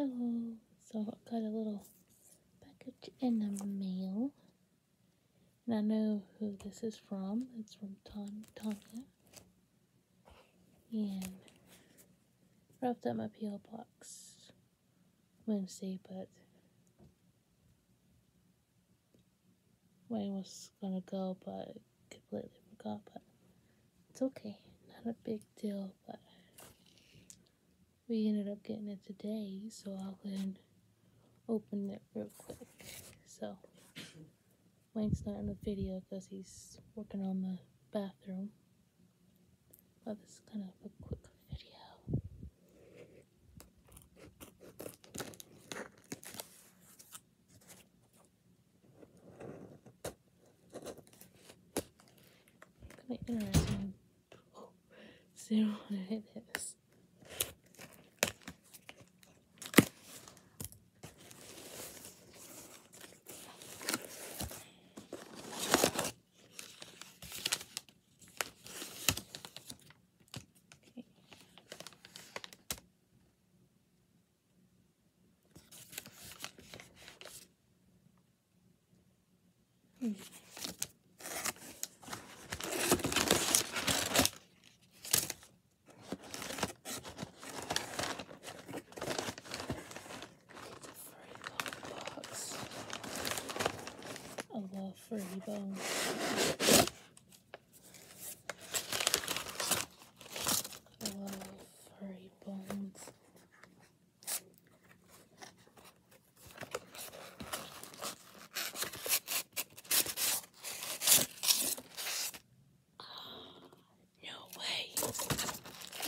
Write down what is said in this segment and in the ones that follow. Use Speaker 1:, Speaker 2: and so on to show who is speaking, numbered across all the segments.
Speaker 1: Hello. So I got a little package in the mail. And I know who this is from. It's from Ton Tanya. And wrapped up my PO box Wednesday, but Wayne was gonna go, but completely forgot. But it's okay, not a big deal. But we ended up getting it today, so I'll go ahead and open it real quick. So Wayne's not in the video because he's working on the bathroom. But this is kind of a quick video. Kind of interesting. Oh, see what it is. A. I love furry bones. No way. Oh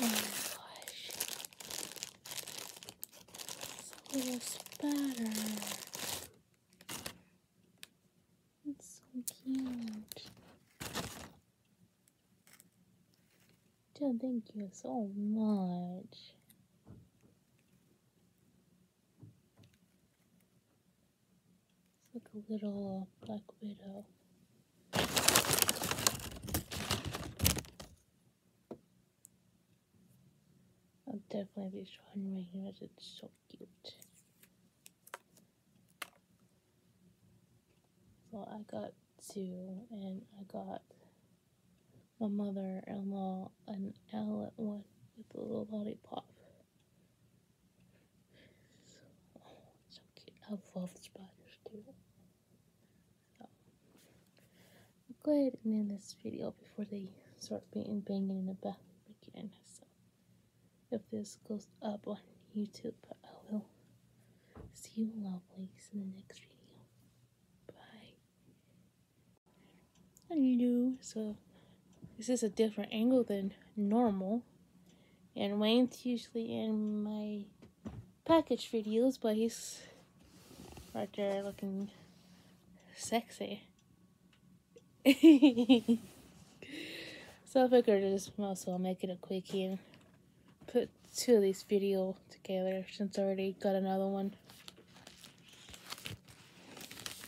Speaker 1: my gosh. Little spatter. It's so cute. Jill, thank you so much. It's like a little black widow. I'll definitely be showing my unit. It's so cute. So I got two, and I got my mother-in-law an outlet one with a little lollipop. So, oh, so cute. I love spiders too. So, go ahead and end this video before they start being banging in the bathroom again. So, if this goes up on YouTube, I will see you lovelies in the next video. Hello. So, this is a different angle than normal. And Wayne's usually in my package videos, but he's right there looking sexy. so I figured just might as well make it a quickie and put two of these video together since I already got another one.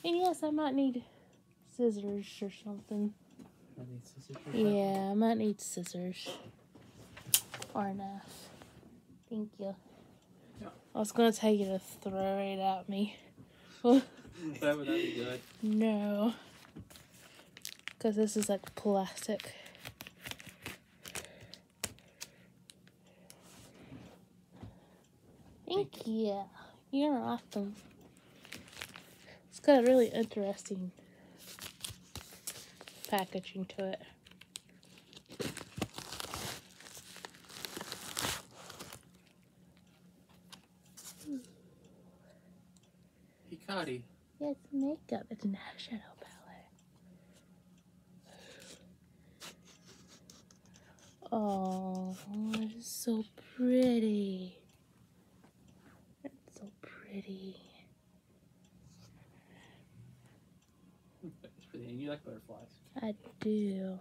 Speaker 1: And yes, I might need scissors or something.
Speaker 2: I need scissors.
Speaker 1: Yeah, I might need scissors or a knife. Thank you.
Speaker 2: Yeah.
Speaker 1: I was gonna tell you to throw it at me.
Speaker 2: That would that be good?
Speaker 1: no. Because this is like plastic. Thank you. You're awesome. It's got a really interesting packaging to it.
Speaker 2: Hikari.
Speaker 1: Yeah, it's makeup. It's an eyeshadow palette. Oh, it's so pretty. It's so pretty.
Speaker 2: It's pretty. You like butterflies.
Speaker 1: I do.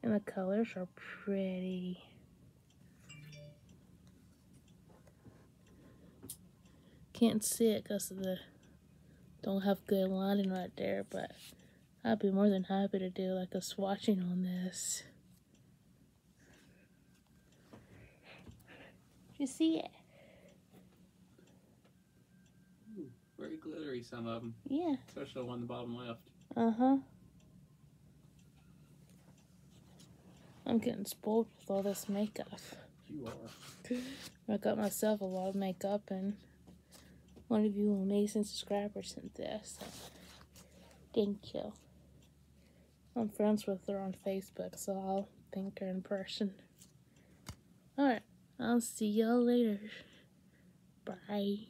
Speaker 1: And the colors are pretty. Can't see it because of the don't have good lighting right there, but I'd be more than happy to do like a swatching on this. You see it?
Speaker 2: Glittery, some of them,
Speaker 1: Yeah.
Speaker 2: especially the one in the bottom left.
Speaker 1: Uh huh. I'm getting spoiled with all this makeup.
Speaker 2: You are.
Speaker 1: I got myself a lot of makeup, and one of you amazing subscribers sent this. Thank you. I'm friends with her on Facebook, so I'll thank her in person. Alright, I'll see y'all later. Bye.